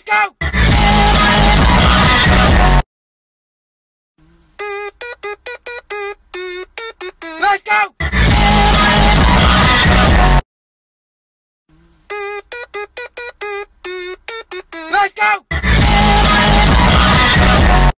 go! Let's go! Let's go!